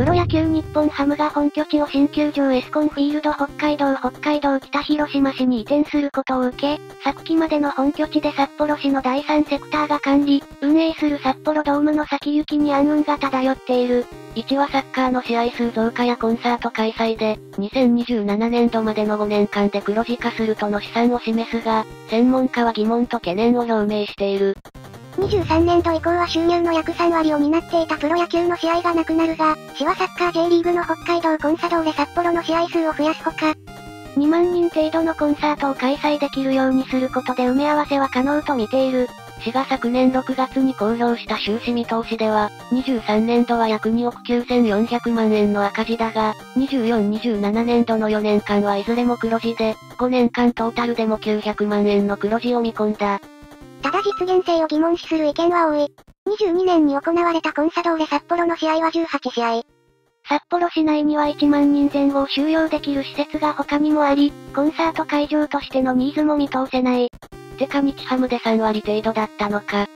プロ野球日本ハムが本拠地を新球場エスコンフィールド北海道北海道北広島市に移転することを受け、昨季までの本拠地で札幌市の第三セクターが管理、運営する札幌ドームの先行きに暗雲が漂っている。1はサッカーの試合数増加やコンサート開催で、2027年度までの5年間で黒字化するとの試算を示すが、専門家は疑問と懸念を表明している。23年度以降は収入の約3割を担っていたプロ野球の試合がなくなるが、市はサッカー J リーグの北海道コンサドーレ札幌の試合数を増やすほか、2万人程度のコンサートを開催できるようにすることで埋め合わせは可能と見ている。市が昨年6月に公表した収支見通しでは、23年度は約2億9400万円の赤字だが、24-27年度の4年間はいずれも黒字で、5年間トータルでも900万円の黒字を見込んだ。ただ実現性を疑問視する意見は多い。22年に行われたコンサドーレ札幌の試合は18試合。札幌市内には1万人前後を収容できる施設が他にもあり、コンサート会場としてのニーズも見通せない。てか日ハムで3割程度だったのか。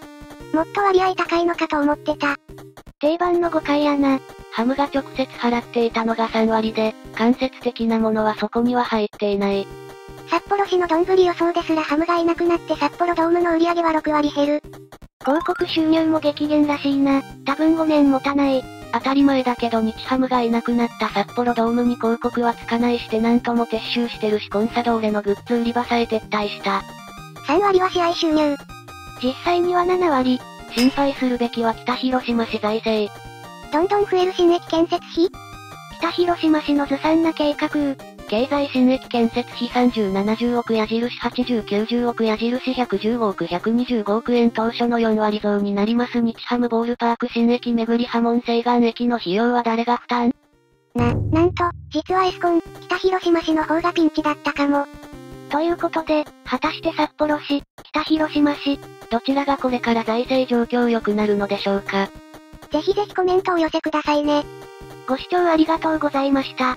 もっと割合高いのかと思ってた。定番の誤解やな。ハムが直接払っていたのが3割で、間接的なものはそこには入っていない。札幌市の丼予想ですらハムがいなくなって札幌ドームの売り上げは6割減る。広告収入も激減らしいな。多分5年持たない。当たり前だけど日ハムがいなくなった札幌ドームに広告はつかないしてなんとも撤収してるしコンサドーレのグッズ売り場さえ撤退した。3割は試合収入。実際には7割。心配するべきは北広島市財政。どんどん増える新駅建設費？北広島市のずさんな計画。経済新駅建設費3070億矢印8090億矢印115億125億円当初の4割増になります日ハムボールパーク新駅巡り波紋西岸駅の費用は誰が負担な、なんと、実はエスコン、北広島市の方がピンチだったかも。ということで、果たして札幌市、北広島市、どちらがこれから財政状況良くなるのでしょうか。ぜひぜひコメントを寄せくださいね。ご視聴ありがとうございました。